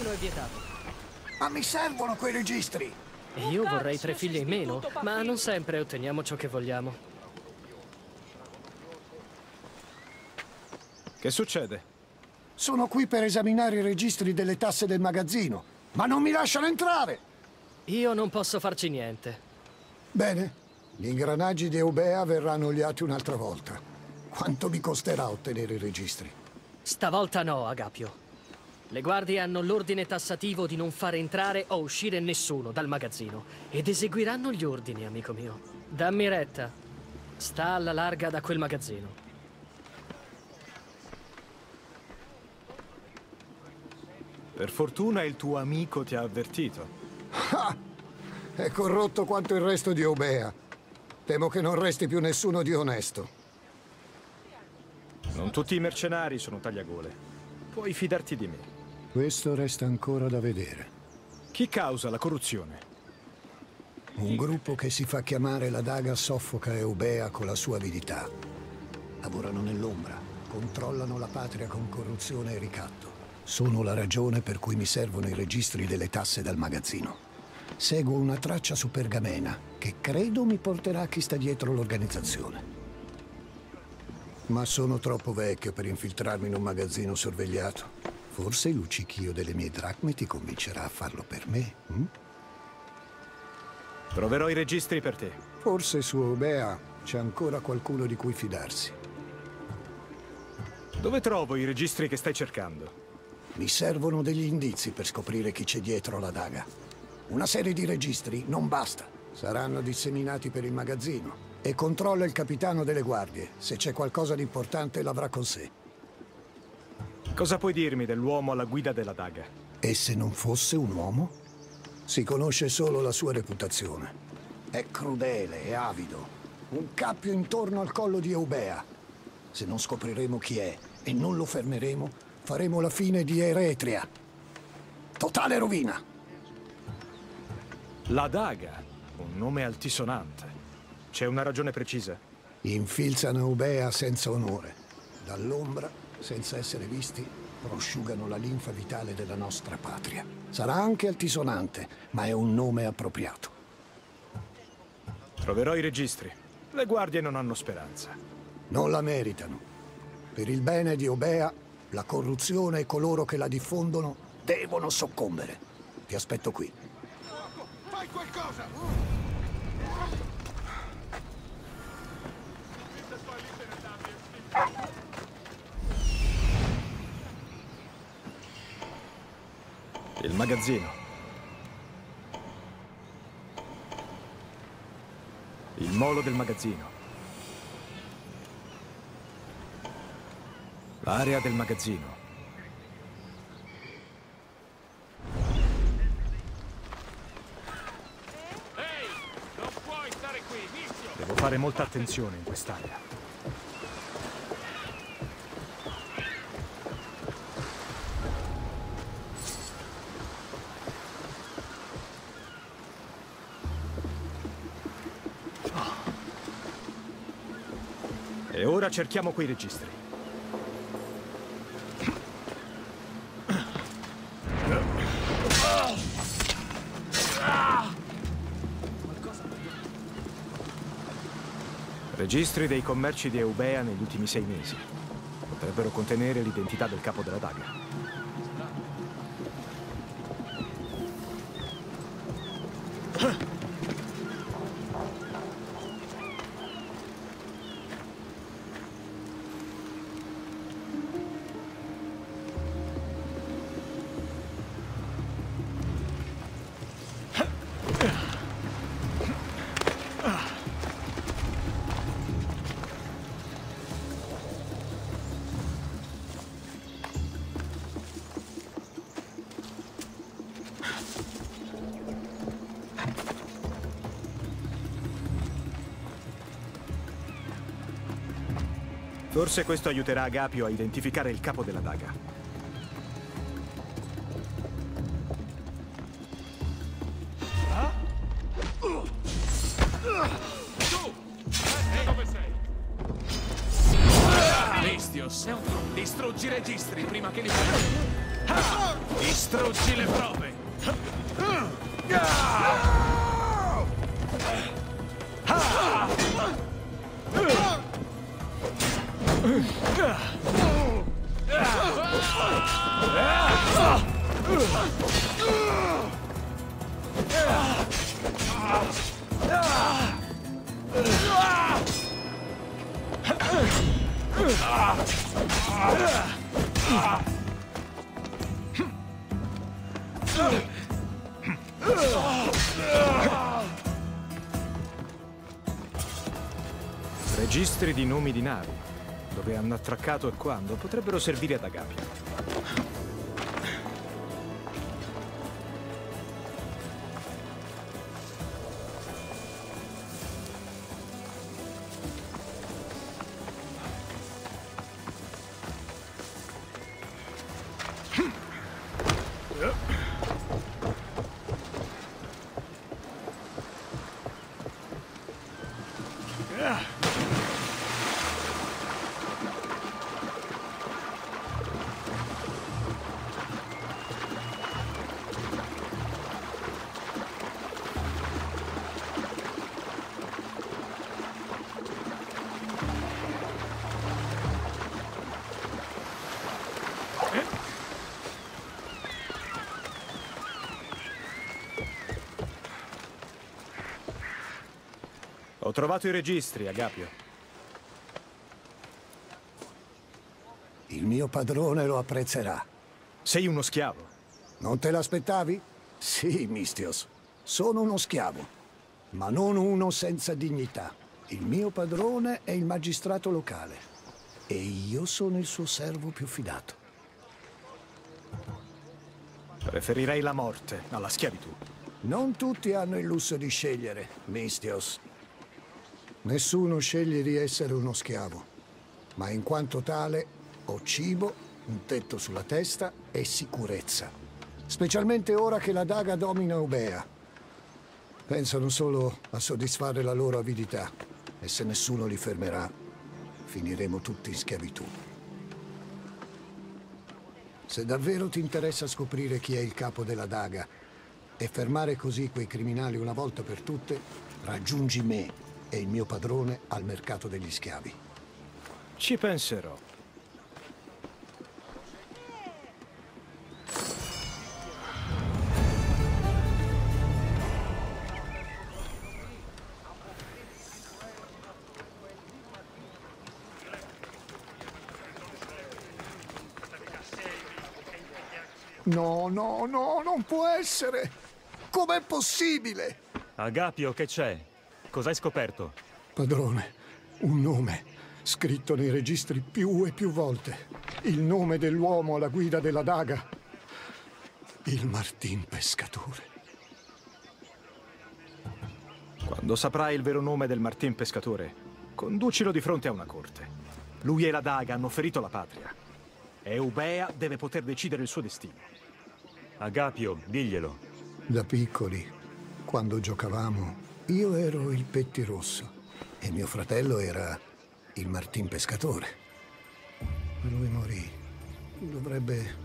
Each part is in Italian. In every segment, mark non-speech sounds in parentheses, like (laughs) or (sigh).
Magazzino è vietato. Ma mi servono quei registri! Io vorrei tre figlie in meno, ma non sempre otteniamo ciò che vogliamo. Che succede? Sono qui per esaminare i registri delle tasse del magazzino, ma non mi lasciano entrare! Io non posso farci niente. Bene, gli ingranaggi di Eubea verranno oliati un'altra volta. Quanto mi costerà ottenere i registri? Stavolta no, Agapio. Le guardie hanno l'ordine tassativo di non fare entrare o uscire nessuno dal magazzino ed eseguiranno gli ordini, amico mio. Dammi retta. Sta alla larga da quel magazzino. Per fortuna il tuo amico ti ha avvertito. Ah! È corrotto quanto il resto di Eubea. Temo che non resti più nessuno di onesto. Non tutti i mercenari sono tagliagole. Puoi fidarti di me. Questo resta ancora da vedere. Chi causa la corruzione? Un gruppo che si fa chiamare la Daga soffoca Eubea con la sua avidità. Lavorano nell'ombra, controllano la patria con corruzione e ricatto. Sono la ragione per cui mi servono i registri delle tasse dal magazzino. Seguo una traccia su Pergamena che credo mi porterà a chi sta dietro l'organizzazione. Ma sono troppo vecchio per infiltrarmi in un magazzino sorvegliato. Forse il luccichio delle mie dracme ti convincerà a farlo per me? Hm? Troverò i registri per te. Forse su Obea c'è ancora qualcuno di cui fidarsi. Dove trovo i registri che stai cercando? Mi servono degli indizi per scoprire chi c'è dietro la daga. Una serie di registri non basta. Saranno disseminati per il magazzino. E controlla il capitano delle guardie. Se c'è qualcosa di importante l'avrà con sé. Cosa puoi dirmi dell'uomo alla guida della daga? E se non fosse un uomo? Si conosce solo la sua reputazione. È crudele e avido. Un cappio intorno al collo di Eubea. Se non scopriremo chi è e non lo fermeremo, faremo la fine di Eretria. Totale rovina. La daga, un nome altisonante. C'è una ragione precisa? Infilzano Eubea senza onore. Dall'ombra, senza essere visti, prosciugano la linfa vitale della nostra patria. Sarà anche altisonante, ma è un nome appropriato. Troverò i registri. Le guardie non hanno speranza. Non la meritano. Per il bene di Obea, la corruzione e coloro che la diffondono devono soccombere. Ti aspetto qui. Fai qualcosa! Magazzino. Il molo del magazzino. L'area del magazzino. Devo fare molta attenzione in quest'area. Cerchiamo quei registri. Registri dei commerci di Eubea negli ultimi sei mesi. Potrebbero contenere l'identità del capo della daga. Forse questo aiuterà Agapio a identificare il capo della daga. Registri di nomi di navi. Dove hanno attraccato e quando potrebbero servire ad Agapio. Trovato i registri, Agapio. Il mio padrone lo apprezzerà. Sei uno schiavo. Non te l'aspettavi? Sì, Mistios. Sono uno schiavo, ma non uno senza dignità. Il mio padrone è il magistrato locale e io sono il suo servo più fidato. Preferirei la morte alla schiavitù. Non tutti hanno il lusso di scegliere, Mistios. Nessuno sceglie di essere uno schiavo, ma in quanto tale ho cibo, un tetto sulla testa e sicurezza. Specialmente ora che la daga domina Ubea. Pensano solo a soddisfare la loro avidità e se nessuno li fermerà, finiremo tutti in schiavitù. Se davvero ti interessa scoprire chi è il capo della daga e fermare così quei criminali una volta per tutte, raggiungi me e il mio padrone al mercato degli schiavi. Ci penserò. No, no, no, non può essere! Com'è possibile? Agapio, che c'è? Cos'hai scoperto? Padrone, un nome scritto nei registri più e più volte. Il nome dell'uomo alla guida della daga. Il Martin Pescatore. Quando saprai il vero nome del Martin Pescatore, conducilo di fronte a una corte. Lui e la daga hanno ferito la patria. E Eubea deve poter decidere il suo destino. Agapio, diglielo. Da piccoli, quando giocavamo, io ero il pettirosso e mio fratello era il Martin Pescatore. Lui morì. Dovrebbe...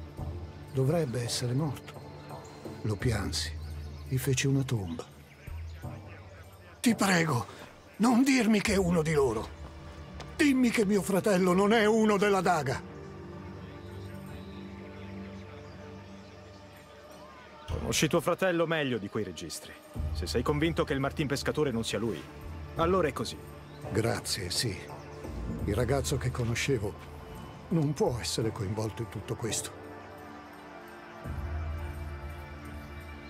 dovrebbe essere morto. Lo piansi. Gli feci una tomba. Ti prego, non dirmi che è uno di loro. Dimmi che mio fratello non è uno della daga. Conosci tuo fratello meglio di quei registri. Se sei convinto che il Martin Pescatore non sia lui, allora è così. Grazie, sì. Il ragazzo che conoscevo non può essere coinvolto in tutto questo.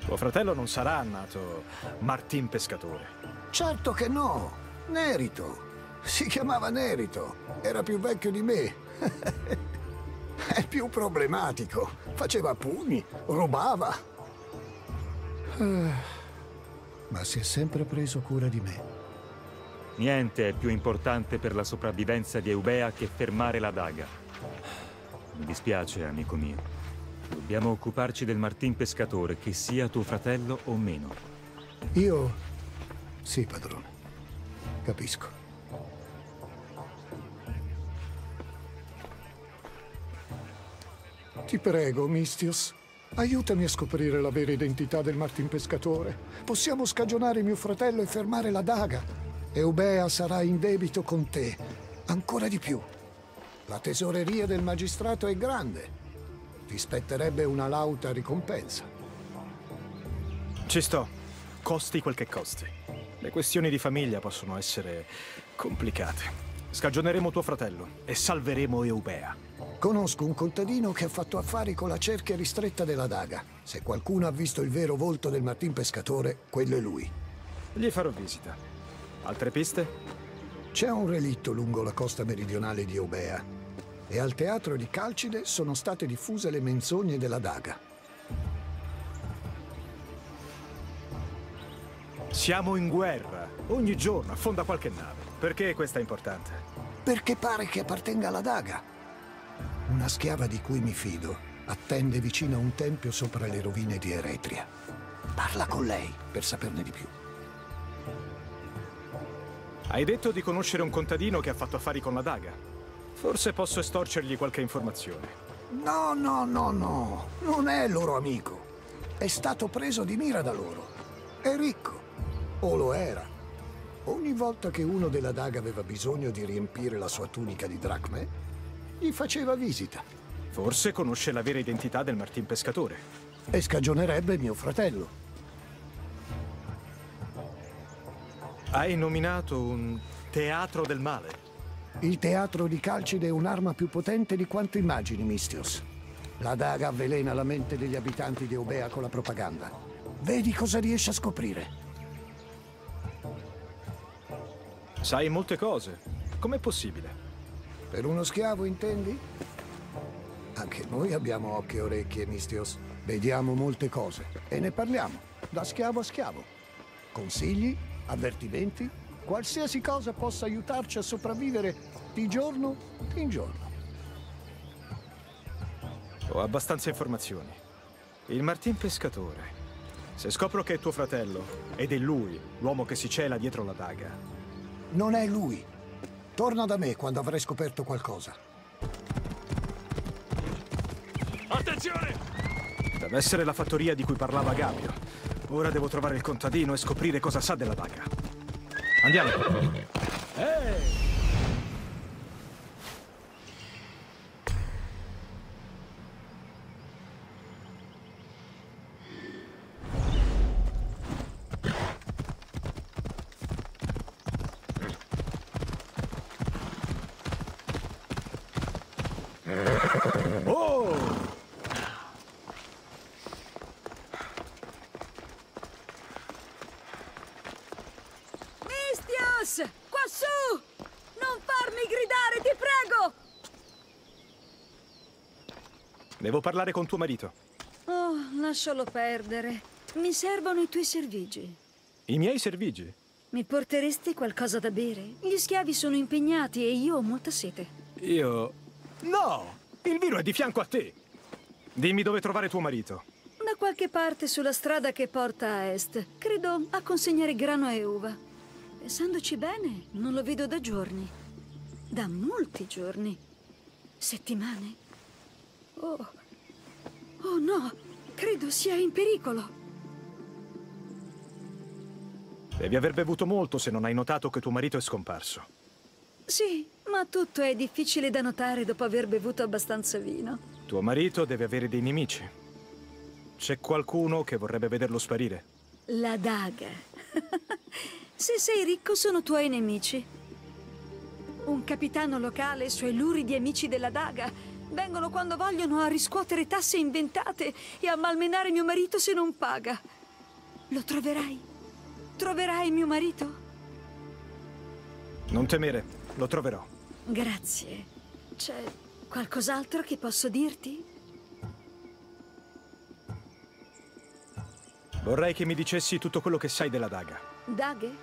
Tuo fratello non sarà nato Martin Pescatore. Certo che no. Nerito. Si chiamava Nerito. Era più vecchio di me. (laughs) È più problematico. Faceva pugni, rubava. Ma si è sempre preso cura di me. Niente è più importante per la sopravvivenza di Eubea che fermare la daga. Mi dispiace, amico mio. Dobbiamo occuparci del Martin Pescatore, che sia tuo fratello o meno. Io... Sì, padrone. Capisco. Ti prego, Mistios. Aiutami a scoprire la vera identità del Martin Pescatore. Possiamo scagionare mio fratello e fermare la daga. Eubea sarà in debito con te. Ancora di più. La tesoreria del magistrato è grande. Ti spetterebbe una lauta ricompensa. Ci sto. Costi quel che costi. Le questioni di famiglia possono essere complicate. Scagioneremo tuo fratello e salveremo Eubea. Conosco un contadino che ha fatto affari con la cerchia ristretta della daga. Se qualcuno ha visto il vero volto del Martin Pescatore, quello è lui. Gli farò visita. Altre piste? C'è un relitto lungo la costa meridionale di Eubea e al teatro di Calcide sono state diffuse le menzogne della daga. Siamo in guerra. Ogni giorno affonda qualche nave. Perché questa è importante? Perché pare che appartenga alla daga. Una schiava di cui mi fido attende vicino a un tempio sopra le rovine di Eretria. Parla con lei per saperne di più. Hai detto di conoscere un contadino che ha fatto affari con la daga. Forse posso estorcergli qualche informazione. No, no, no, no. Non è loro amico. È stato preso di mira da loro. È ricco. O lo era. Ogni volta che uno della daga aveva bisogno di riempire la sua tunica di dracme, gli faceva visita. Forse conosce la vera identità del Martin Pescatore. E scagionerebbe mio fratello. Hai nominato un teatro del male. Il teatro di Calcide è un'arma più potente di quanto immagini, Mistios. La daga avvelena la mente degli abitanti di Eubea con la propaganda. Vedi cosa riesce a scoprire. Sai molte cose. Com'è possibile? Per uno schiavo, intendi? Anche noi abbiamo occhi e orecchie, Mistios. Vediamo molte cose e ne parliamo, da schiavo a schiavo. Consigli, avvertimenti, qualsiasi cosa possa aiutarci a sopravvivere di giorno in giorno. Ho abbastanza informazioni. Il Martin Pescatore. Se scopro che è tuo fratello, ed è lui l'uomo che si cela dietro la daga, Non è lui. Torna da me quando avrai scoperto qualcosa. Attenzione! deve essere la fattoria di cui parlava Gabio. Ora devo trovare il contadino e scoprire cosa sa della daga. Andiamo. Mistios! Quassù! Non farmi gridare, ti prego! Devo parlare con tuo marito. Oh, lascialo perdere. Mi servono i tuoi servigi. I miei servigi. Mi porteresti qualcosa da bere? Gli schiavi sono impegnati e io ho molta sete. Io... No! Il vino è di fianco a te. Dimmi dove trovare tuo marito. Da qualche parte sulla strada che porta a est. Credo a consegnare grano e uva. Pensandoci bene, non lo vedo da giorni. Da molti giorni. Settimane. Oh. Oh no! Credo sia in pericolo. Devi aver bevuto molto se non hai notato che tuo marito è scomparso. Sì, ma tutto è difficile da notare dopo aver bevuto abbastanza vino. Tuo marito deve avere dei nemici. C'è qualcuno che vorrebbe vederlo sparire? La daga. (laughs) Se sei ricco sono tuoi nemici. Un capitano locale e i suoi luridi amici della daga vengono quando vogliono a riscuotere tasse inventate e a malmenare mio marito se non paga. Lo troverai. Troverai mio marito? Non temere, lo troverò. Grazie. C'è qualcos'altro che posso dirti? Vorrei che mi dicessi tutto quello che sai della daga. Daghe?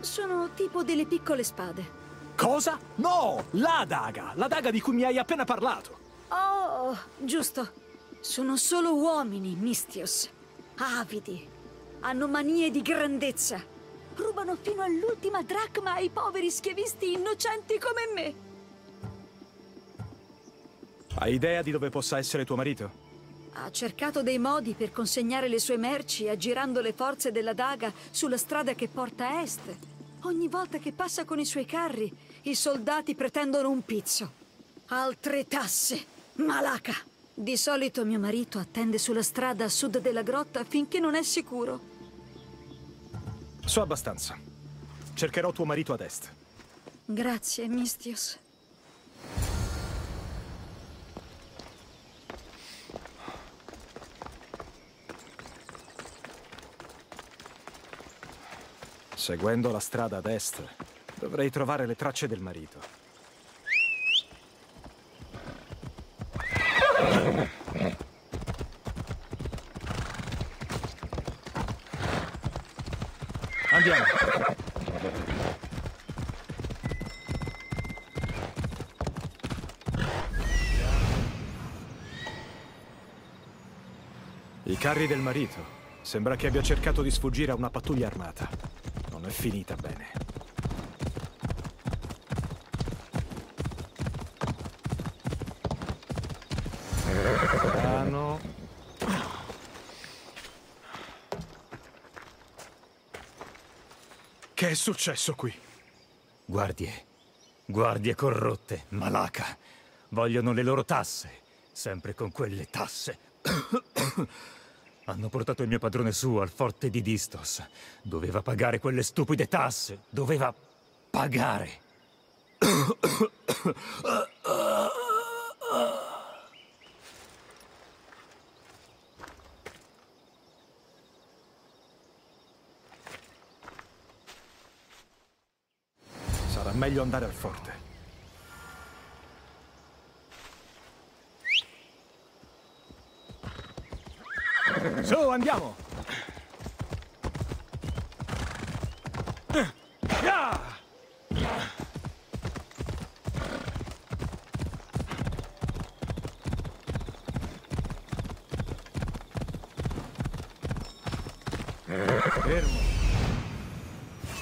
Sono tipo delle piccole spade. Cosa? No! La daga! La daga di cui mi hai appena parlato! Oh, giusto. Sono solo uomini, Mistios. Avidi. Hanno manie di grandezza. Rubano fino all'ultima dracma ai poveri schiavisti innocenti come me. Hai idea di dove possa essere tuo marito? Ha cercato dei modi per consegnare le sue merci aggirando le forze della daga sulla strada che porta a est. Ogni volta che passa con i suoi carri, i soldati pretendono un pizzo. Altre tasse. Malaca! Di solito mio marito attende sulla strada a sud della grotta finché non è sicuro. So abbastanza. Cercherò tuo marito ad est. Grazie, Mistios. Seguendo la strada ad est, dovrei trovare le tracce del marito. Andiamo. I carri del marito. Sembra che abbia cercato di sfuggire a una pattuglia armata. Non è finita bene. Che è successo qui? Guardie. Guardie corrotte, malaca. Vogliono le loro tasse. Sempre con quelle tasse. Hanno portato il mio padrone su al forte di Distos. Doveva pagare quelle stupide tasse. Doveva pagare. Sarà meglio andare al forte. Su, andiamo! Fermo.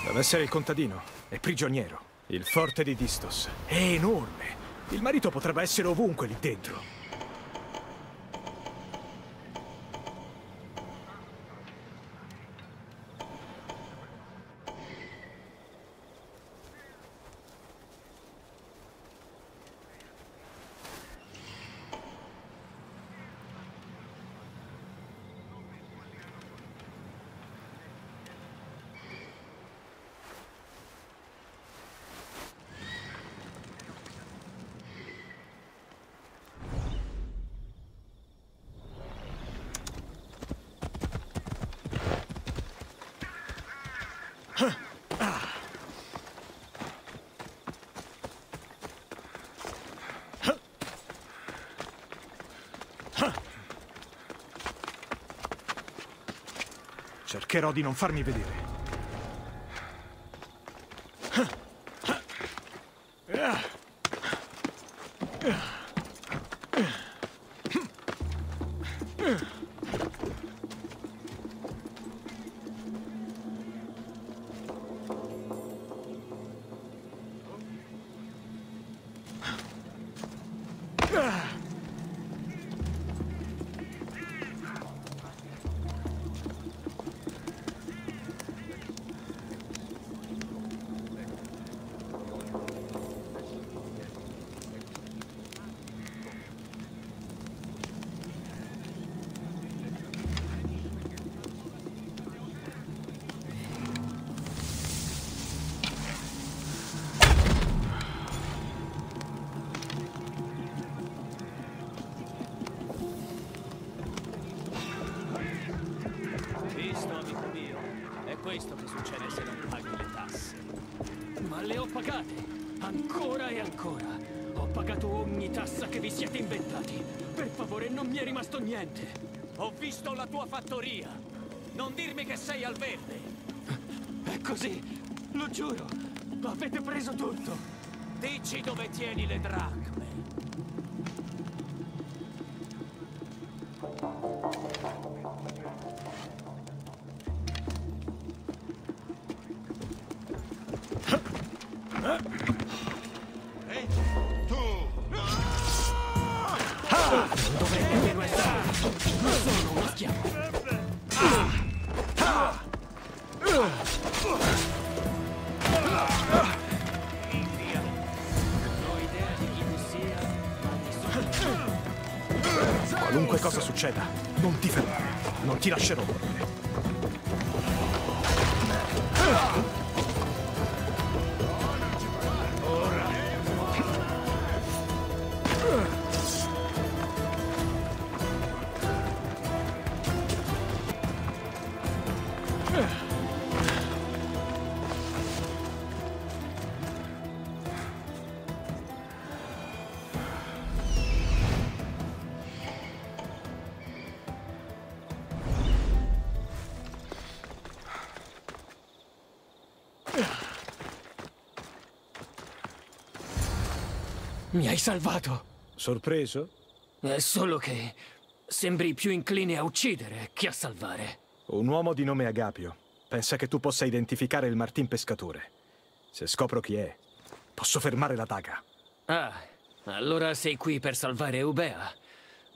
Deve essere il contadino. È prigioniero. Il forte di Distos. È enorme. Il marito potrebbe essere ovunque lì dentro. Cercherò di non farmi vedere. Visto, rimasto niente. Ho visto la tua fattoria. Non dirmi che sei al verde. È così. Lo giuro. Avete preso tutto. Dici dove tieni le dracme. Qualunque cosa succeda, non ti fermare. Non ti lascerò morire. Mi hai salvato. Sorpreso? È solo che sembri più incline a uccidere che a salvare. Un uomo di nome Agapio pensa che tu possa identificare il Martin pescatore. Se scopro chi è, posso fermare la daga. Ah, allora sei qui per salvare Eubea.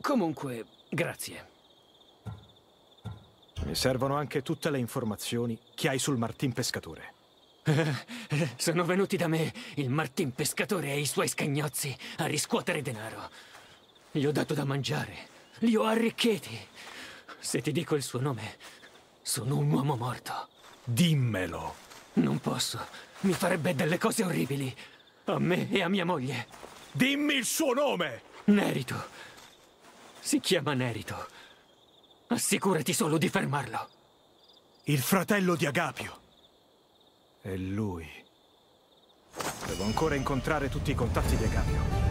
Comunque, grazie. Mi servono anche tutte le informazioni che hai sul Martin pescatore. (laughs) Sono venuti da me il Martin pescatore e i suoi scagnozzi a riscuotere denaro. Gli ho dato da mangiare, li ho arricchiti. Se ti dico il suo nome, sono un uomo morto. Dimmelo. Non posso, mi farebbe delle cose orribili. A me e a mia moglie. Dimmi il suo nome! Nerito. Si chiama Nerito. Assicurati solo di fermarlo. Il fratello di Agapio. È lui. Devo ancora incontrare tutti i contatti di Agapio.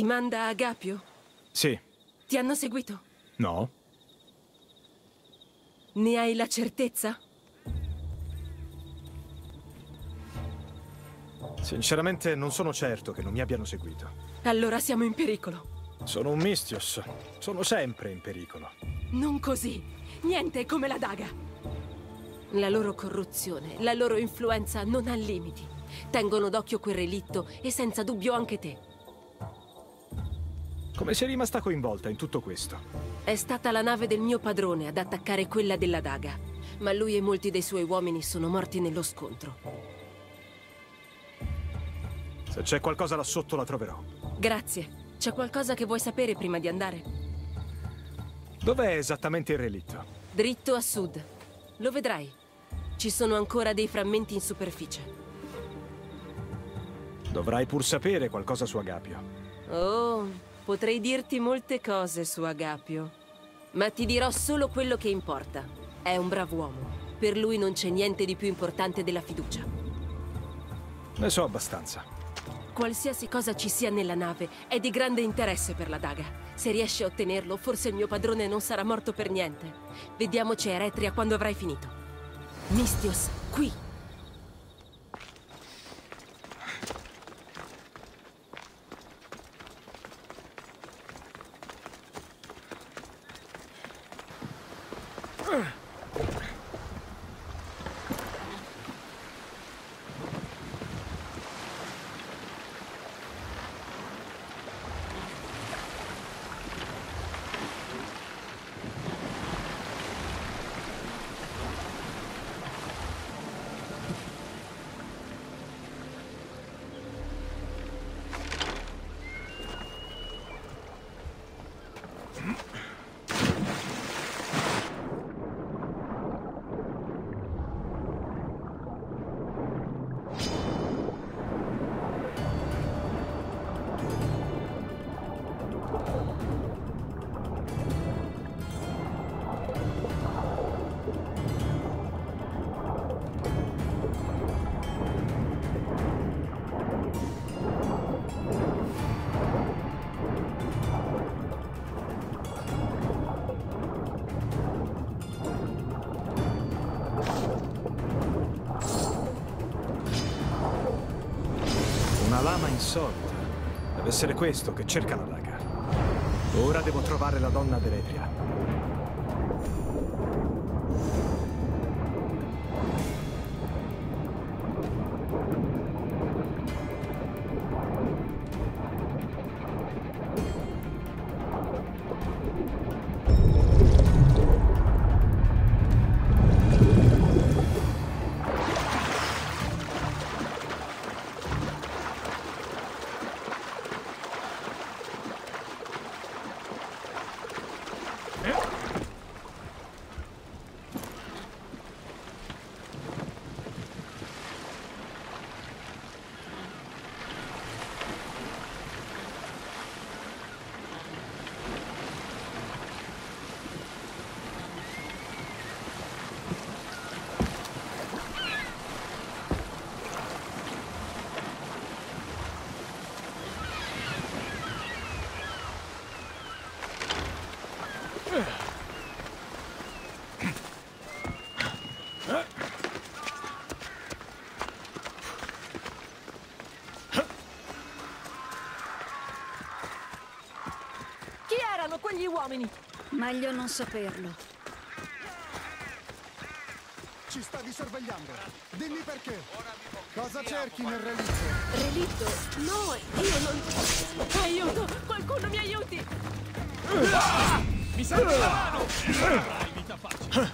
Ti manda Agapio? Sì. Ti hanno seguito? No? Ne hai la certezza? Sinceramente non sono certo che non mi abbiano seguito. Allora siamo in pericolo. Sono un Mistios. Sono sempre in pericolo. Non così. Niente è come la daga. La loro corruzione, la loro influenza non ha limiti. Tengono d'occhio quel relitto e senza dubbio anche te. Come sei rimasta coinvolta in tutto questo? È stata la nave del mio padrone ad attaccare quella della daga. Ma lui e molti dei suoi uomini sono morti nello scontro. Se c'è qualcosa là sotto la troverò. Grazie. C'è qualcosa che vuoi sapere prima di andare? Dov'è esattamente il relitto? Dritto a sud. Lo vedrai. Ci sono ancora dei frammenti in superficie. Dovrai pur sapere qualcosa su Agapio. Oh, potrei dirti molte cose su Agapio. Ma ti dirò solo quello che importa. È un brav'uomo. Per lui non c'è niente di più importante della fiducia. Ne so abbastanza. Qualsiasi cosa ci sia nella nave è di grande interesse per la daga. Se riesci a ottenerlo, forse il mio padrone non sarà morto per niente. Vediamoci a Eretria quando avrai finito. Mistios, qui! Essere questo che cerca la daga. Ora devo trovare la donna Deletria. Quegli uomini? Meglio non saperlo. Ci stavi sorvegliando. Dimmi perché. Cosa cerchi nel relitto? Relitto? No, io non... Aiuto! Qualcuno mi aiuti! Mi serve la mano! Vita facile.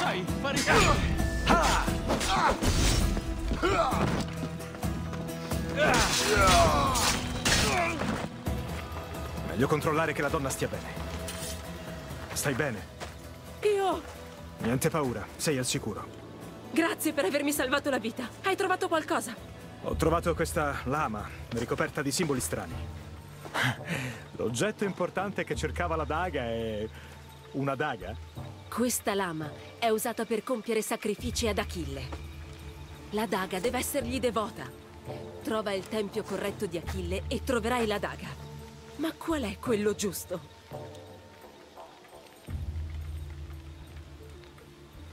Sai, fare Meglio controllare che la donna stia bene. Stai bene? Io... Niente paura, sei al sicuro. Grazie per avermi salvato la vita. Hai trovato qualcosa? Ho trovato questa lama ricoperta di simboli strani. L'oggetto importante che cercava la daga è una daga? Questa lama è usata per compiere sacrifici ad Achille. La daga deve essergli devota. Trova il tempio corretto di Achille e troverai la daga. Ma qual è quello giusto?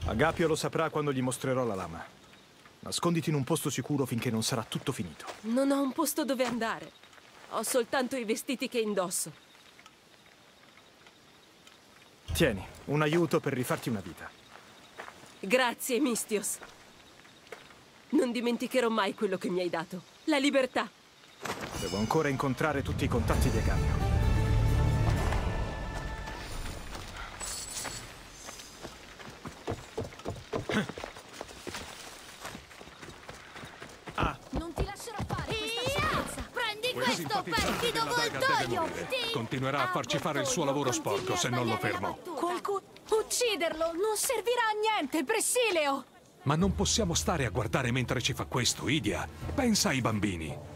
Agapio lo saprà quando gli mostrerò la lama. Nasconditi in un posto sicuro finché non sarà tutto finito. Non ho un posto dove andare. Ho soltanto i vestiti che indosso. Tieni, un aiuto per rifarti una vita. Grazie, Mistios. Non dimenticherò mai quello che mi hai dato. La libertà. Devo ancora incontrare tutti i contatti di Agapio. Non ti lascerò fare questa Prendi questo, perfido voltoio! Continuerà a farci fare il suo lavoro sporco se non lo fermo. Qualcuno... Ucciderlo! Non servirà a niente, Pressileo! Ma non possiamo stare a guardare mentre ci fa questo, Idia. Pensa ai bambini.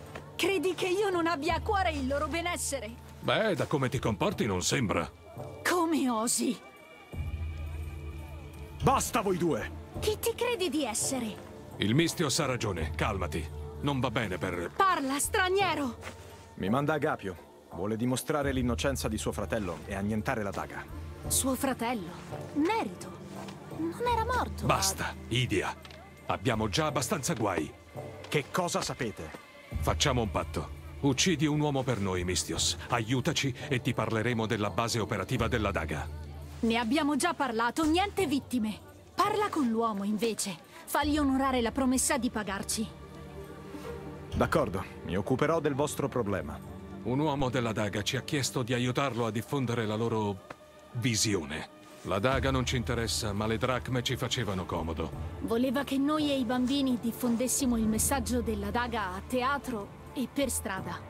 Credi che io non abbia a cuore il loro benessere? Beh, da come ti comporti non sembra. Come osi? Basta voi due! Chi ti credi di essere? Il Mistios ha ragione, calmati. Non va bene per... Parla, straniero! Mi manda Agapio. Vuole dimostrare l'innocenza di suo fratello e annientare la daga. Suo fratello, Nerito, non era morto. Basta, Idia. Abbiamo già abbastanza guai. Che cosa sapete? Facciamo un patto. Uccidi un uomo per noi, Mistios. Aiutaci e ti parleremo della base operativa della daga. Ne abbiamo già parlato, niente vittime. Parla con l'uomo, invece. Fagli onorare la promessa di pagarci. D'accordo, mi occuperò del vostro problema. Un uomo della daga ci ha chiesto di aiutarlo a diffondere la loro visione. La daga non ci interessa, ma le dracme ci facevano comodo. Voleva che noi e i bambini diffondessimo il messaggio della daga a teatro e per strada.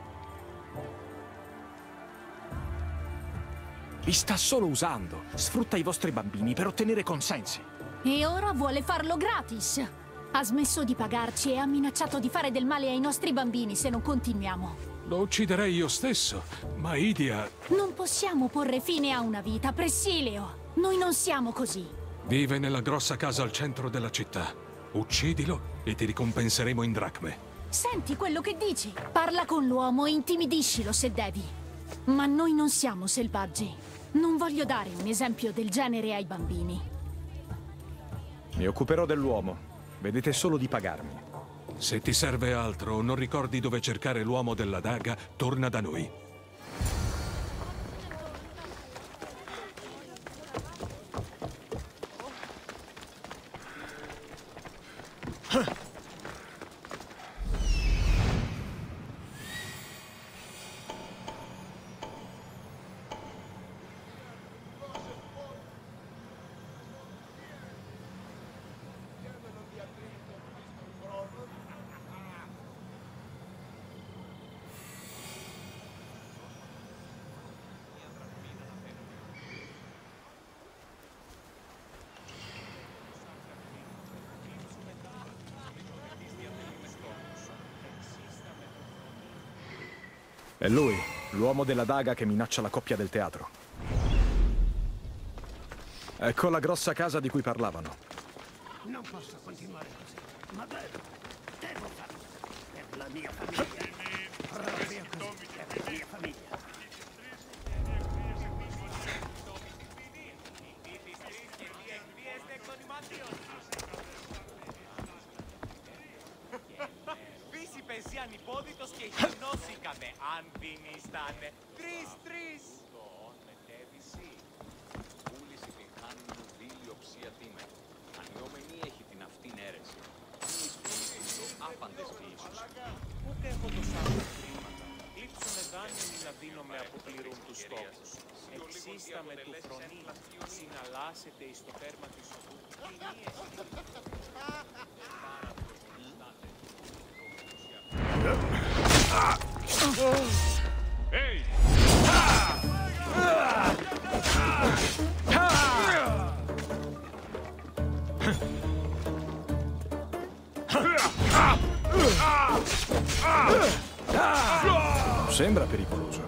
Vi sta solo usando. Sfrutta i vostri bambini per ottenere consensi. E ora vuole farlo gratis. Ha smesso di pagarci e ha minacciato di fare del male ai nostri bambini se non continuiamo. Lo ucciderei io stesso, ma Idia Non possiamo porre fine a una vita, Pressileo. Noi non siamo così. vive nella grossa casa al centro della città. Uccidilo e ti ricompenseremo in dracme. Senti quello che dici. Parla con l'uomo e intimidiscilo se devi. Ma noi non siamo selvaggi. Non voglio dare un esempio del genere ai bambini. Mi occuperò dell'uomo. Vedete solo di pagarmi. Se ti serve altro o non ricordi dove cercare l'uomo della daga, torna da noi. 哼。È lui, l'uomo della daga che minaccia la coppia del teatro. Ecco la grossa casa di cui parlavano. Non posso continuare così, ma devo, devo farlo. Per la mia famiglia. Proprio così, per la mia famiglia. Αν δεν ήτανε. Τρεις, τρεις. μετέβηση. Πούληση την χάνουν δίλιο ψία τίμε. Ανιόμενη έχει την αυτήν αίρεση. Μη το άπαντες ποιήσους. Ούτε έχω το σάρμα χρήματα. Λείψουνε δάνειοι να δίνω με αποπληρούν τους στόχους. Εξίσταμε του φρονή. Συναλλάσσεται εις το τέρμα της οδού. Ehi! Sembra pericoloso.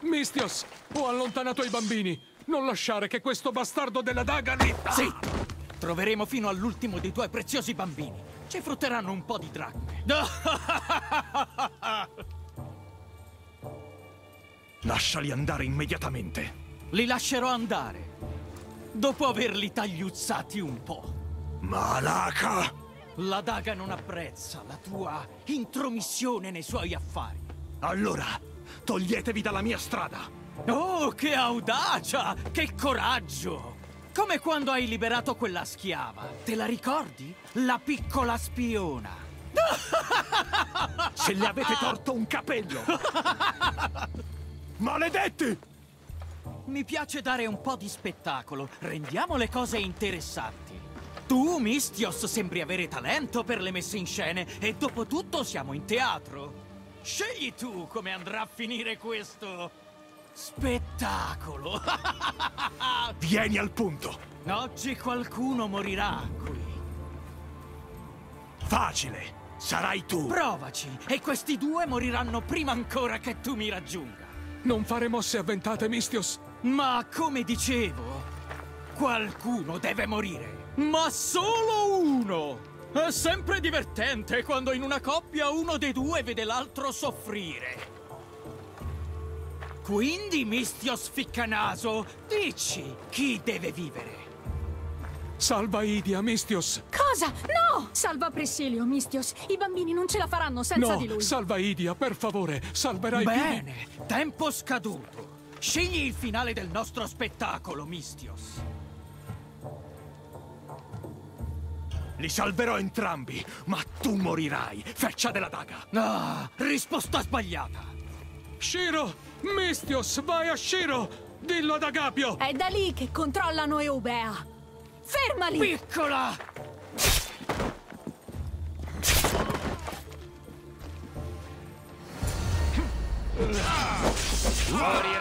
Mistios, ho allontanato i bambini. Non lasciare che questo bastardo della daga li... Zitto! Troveremo fino all'ultimo dei tuoi preziosi bambini. Ci frutteranno un po' di dracme. (laughs) Lasciali andare immediatamente. Li lascerò andare. Dopo averli tagliuzzati un po'. Malaka! La daga non apprezza la tua intromissione nei suoi affari. Allora, toglietevi dalla mia strada! Oh, che audacia! Che coraggio! Come quando hai liberato quella schiava. Te la ricordi? La piccola spiona. (laughs) Se le avete torto un capello! (laughs) Maledetti! Mi piace dare un po' di spettacolo. Rendiamo le cose interessanti. Tu, Mistios, sembri avere talento per le messe in scene e dopo tutto siamo in teatro. Scegli tu come andrà a finire questo spettacolo. (laughs) Vieni al punto! Oggi qualcuno morirà qui. Facile! Sarai tu! Provaci e questi due moriranno prima ancora che tu mi raggiunga. Non fare mosse avventate, Mistios! Ma come dicevo, qualcuno deve morire. Ma solo uno! È sempre divertente quando in una coppia uno dei due vede l'altro soffrire. Quindi, Mistios Ficcanaso, dici chi deve vivere? Salva Idia, Mistios! Cosa? No! Salva Pressilio, Mistios. I bambini non ce la faranno senza no, di lui. salva Idia, per favore! Salverai Bene, tempo scaduto. Scegli il finale del nostro spettacolo, Mistios. Li salverò entrambi, ma tu morirai, feccia della daga! Ah, risposta sbagliata! Shiro! Mistios, vai a Shiro! Dillo ad Agapio! È da lì che controllano Eubea. Fermali! Piccola! Non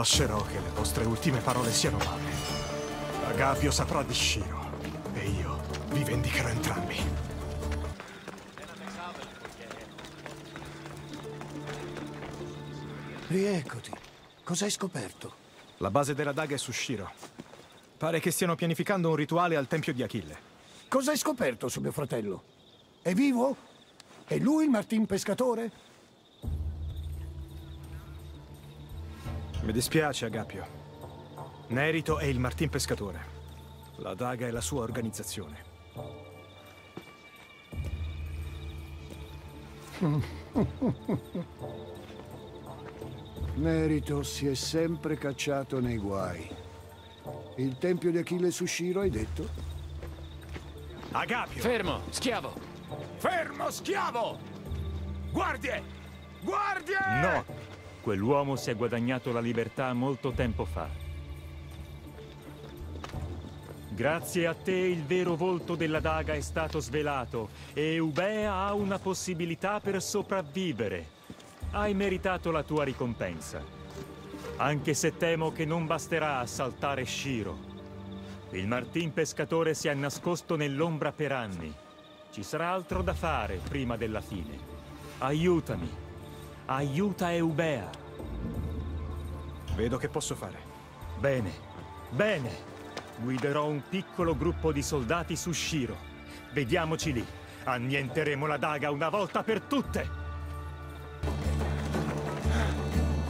lascerò che le vostre ultime parole siano vane. Agapio saprà di Shiro e io vi vendicherò entrambi. Rieccoti. Cosa hai scoperto? La base della daga è su Shiro. Pare che stiano pianificando un rituale al tempio di Achille. Cosa hai scoperto su mio fratello? È vivo? È lui il Martin pescatore? Mi dispiace, Agapio. Nerito è il Martin pescatore. La daga è la sua organizzazione. (laughs) Merito si è sempre cacciato nei guai. Il tempio di Achille su Shiro, hai detto? Agapio! Fermo, schiavo! Fermo, schiavo! Guardie! Guardie! No! Quell'uomo si è guadagnato la libertà molto tempo fa. Grazie a te il vero volto della daga è stato svelato e Eubea ha una possibilità per sopravvivere. Hai meritato la tua ricompensa. Anche se temo che non basterà assaltare Shiro. Il Martin pescatore si è nascosto nell'ombra per anni. Ci sarà altro da fare prima della fine. Aiutami. Aiuta Eubea. Vedo che posso fare. Bene, bene. Guiderò un piccolo gruppo di soldati su Shiro. Vediamoci lì. Annienteremo la daga una volta per tutte.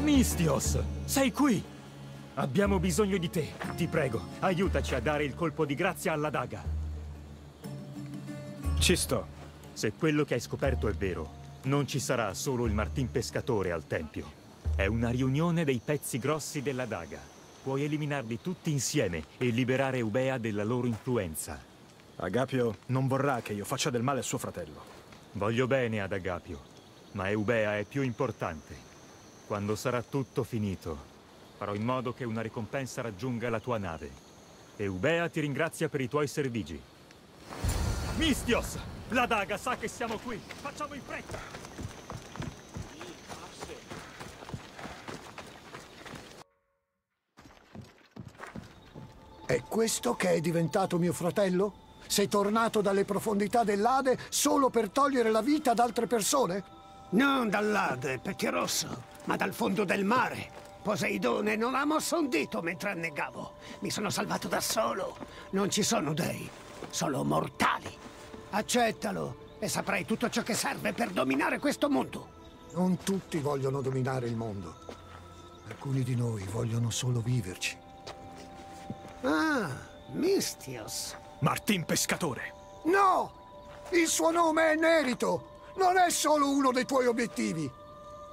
Mistios, sei qui! Abbiamo bisogno di te. Ti prego, aiutaci a dare il colpo di grazia alla daga. Ci sto. Se quello che hai scoperto è vero, non ci sarà solo il Martin pescatore al tempio. È una riunione dei pezzi grossi della daga. Puoi eliminarli tutti insieme e liberare Eubea della loro influenza. Agapio non vorrà che io faccia del male a suo fratello. Voglio bene ad Agapio, ma Eubea è più importante. Quando sarà tutto finito, farò in modo che una ricompensa raggiunga la tua nave. Eubea ti ringrazia per i tuoi servigi. Mistios! La daga sa che siamo qui! Facciamo in fretta! È questo che è diventato mio fratello? Sei tornato dalle profondità dell'Ade solo per togliere la vita ad altre persone? Non dall'Ade, Pettirosso, ma dal fondo del mare. Poseidone non ha mosso un dito mentre annegavo. Mi sono salvato da solo. Non ci sono dei, solo mortali. Accettalo e saprai tutto ciò che serve per dominare questo mondo. Non tutti vogliono dominare il mondo. Alcuni di noi vogliono solo viverci. Ah, Mistios. Martin Pescatore. No! Il suo nome è Nerito! Non è solo uno dei tuoi obiettivi!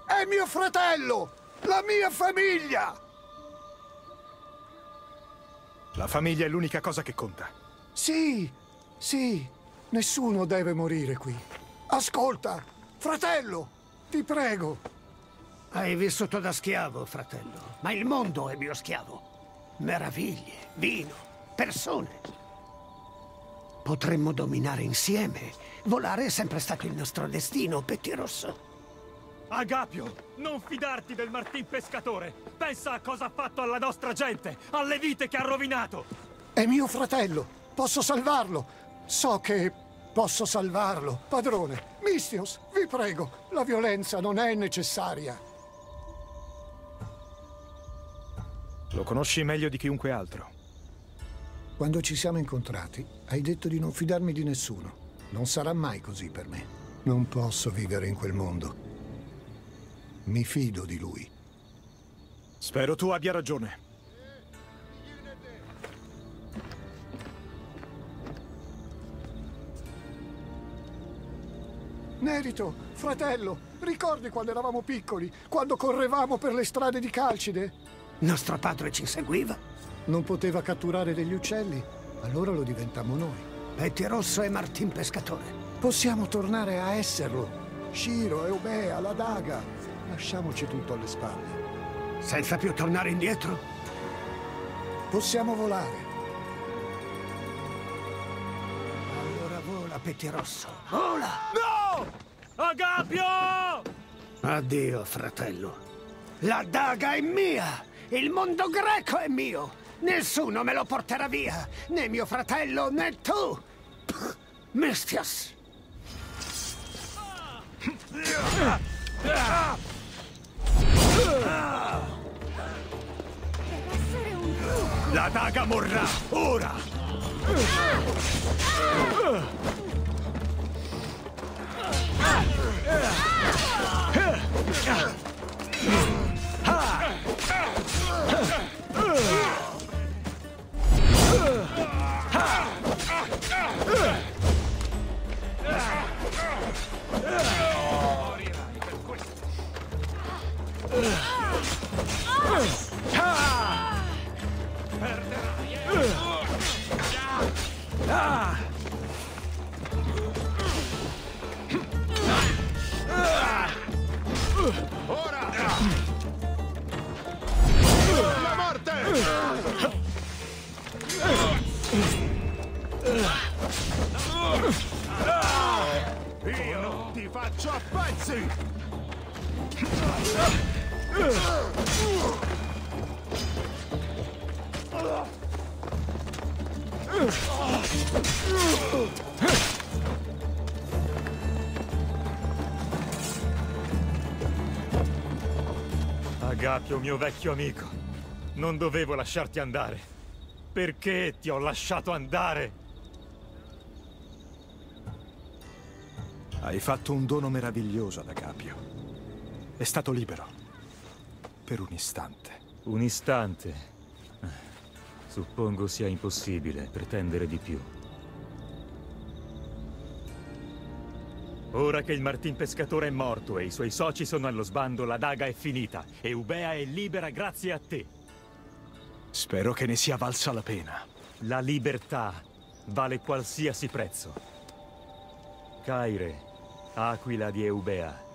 È mio fratello! La mia famiglia! La famiglia è l'unica cosa che conta. Sì, sì, nessuno deve morire qui. Ascolta, fratello, ti prego. Hai vissuto da schiavo, fratello, ma il mondo è mio schiavo. Meraviglie, vino, persone. Potremmo dominare insieme. Volare è sempre stato il nostro destino, Pettirosso. Agapio, non fidarti del Martin Pescatore! Pensa a cosa ha fatto alla nostra gente, alle vite che ha rovinato! È mio fratello, posso salvarlo. So che posso salvarlo. Padrone, Mistios, vi prego, la violenza non è necessaria. Lo conosci meglio di chiunque altro. Quando ci siamo incontrati, hai detto di non fidarmi di nessuno. Non sarà mai così per me. Non posso vivere in quel mondo. Mi fido di lui. Spero tu abbia ragione. Nerito, fratello, ricordi quando eravamo piccoli, quando correvamo per le strade di Calcide? Nostro padre ci seguiva. Non poteva catturare degli uccelli, allora lo diventammo noi. Petty Rosso e Martin Pescatore. Possiamo tornare a esserlo. Ciro, Eubea, la daga. Lasciamoci tutto alle spalle. Senza più tornare indietro? Possiamo volare. Allora vola, Pettirosso. Vola! No! Agapio! Addio, fratello. La daga è mia! Il mondo greco è mio! Nessuno me lo porterà via! Né mio fratello, né tu! Mistias! La daga morrà, ora! La Faccio a pezzi! Agapio, mio vecchio amico, non dovevo lasciarti andare. Perché ti ho lasciato andare? Hai fatto un dono meraviglioso ad Agapio. È stato libero. Per un istante. Un istante. Suppongo sia impossibile pretendere di più. Ora che il Martin Pescatore è morto e i suoi soci sono allo sbando, la daga è finita e Ubea è libera grazie a te. Spero che ne sia valsa la pena. La libertà vale qualsiasi prezzo. Caire, aquila di Eubea,